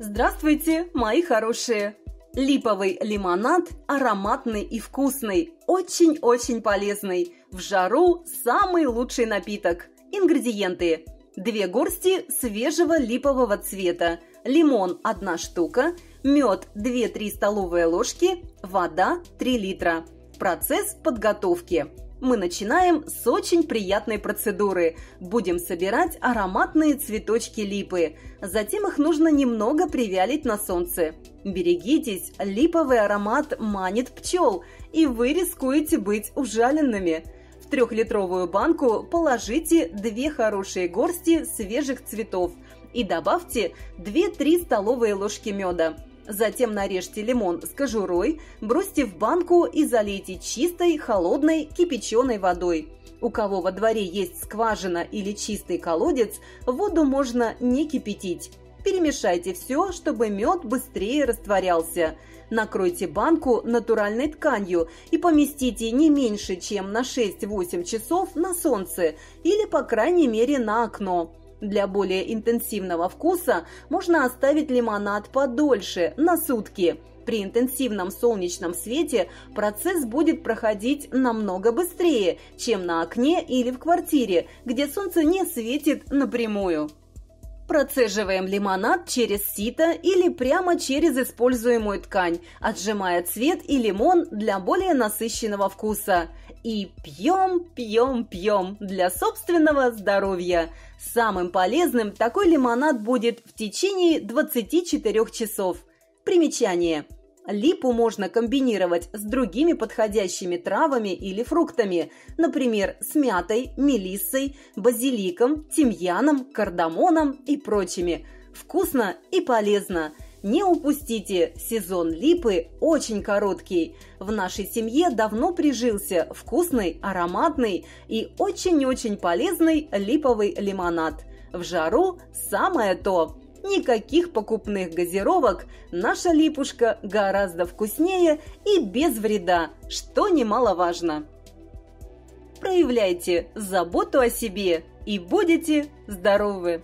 Здравствуйте, мои хорошие! Липовый лимонад ароматный и вкусный, очень-очень полезный. В жару самый лучший напиток. Ингредиенты. Две горсти свежего липового цвета, лимон – одна штука, мед – 2-3 столовые ложки, вода – 3 литра. Процесс подготовки. Мы начинаем с очень приятной процедуры. Будем собирать ароматные цветочки липы. Затем их нужно немного привялить на солнце. Берегитесь, липовый аромат манит пчел, и вы рискуете быть ужаленными. В трехлитровую банку положите две хорошие горсти свежих цветов и добавьте 2-3 столовые ложки меда. Затем нарежьте лимон с кожурой, бросьте в банку и залейте чистой, холодной, кипяченой водой. У кого во дворе есть скважина или чистый колодец, воду можно не кипятить. Перемешайте все, чтобы мед быстрее растворялся. Накройте банку натуральной тканью и поместите не меньше, чем на 6-8 часов на солнце или, по крайней мере, на окно. Для более интенсивного вкуса можно оставить лимонад подольше, на сутки. При интенсивном солнечном свете процесс будет проходить намного быстрее, чем на окне или в квартире, где солнце не светит напрямую. Процеживаем лимонад через сито или прямо через используемую ткань, отжимая цвет и лимон для более насыщенного вкуса. И пьем, пьем, пьем для собственного здоровья. Самым полезным такой лимонад будет в течение 24 часов. Примечание – Липу можно комбинировать с другими подходящими травами или фруктами, например, с мятой, мелиссой, базиликом, тимьяном, кардамоном и прочими. Вкусно и полезно. Не упустите, сезон липы очень короткий. В нашей семье давно прижился вкусный, ароматный и очень-очень полезный липовый лимонад. В жару самое то. Никаких покупных газировок, наша липушка гораздо вкуснее и без вреда, что немаловажно. Проявляйте заботу о себе и будете здоровы!